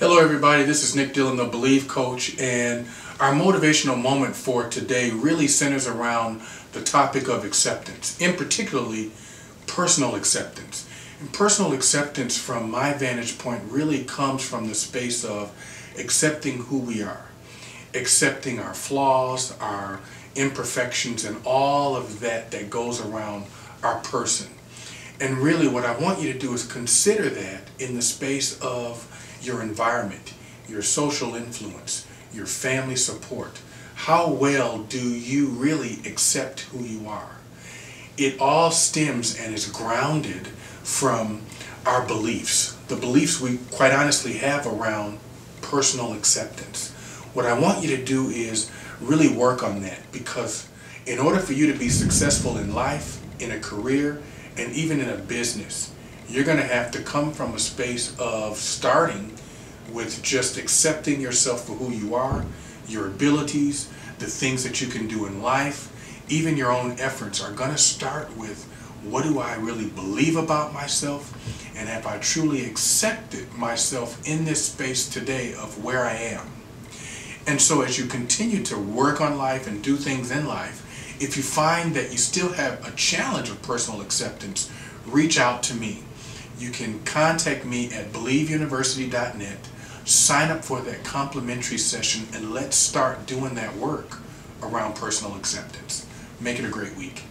Hello, everybody. This is Nick Dillon, the Believe Coach, and our motivational moment for today really centers around the topic of acceptance, in particularly personal acceptance. And personal acceptance, from my vantage point, really comes from the space of accepting who we are, accepting our flaws, our imperfections, and all of that that goes around our person. And really, what I want you to do is consider that in the space of your environment, your social influence, your family support. How well do you really accept who you are? It all stems and is grounded from our beliefs, the beliefs we quite honestly have around personal acceptance. What I want you to do is really work on that because in order for you to be successful in life, in a career, and even in a business, you're going to have to come from a space of starting with just accepting yourself for who you are, your abilities, the things that you can do in life, even your own efforts are going to start with what do I really believe about myself and have I truly accepted myself in this space today of where I am. And so as you continue to work on life and do things in life, if you find that you still have a challenge of personal acceptance, reach out to me. You can contact me at believeuniversity.net, sign up for that complimentary session, and let's start doing that work around personal acceptance. Make it a great week.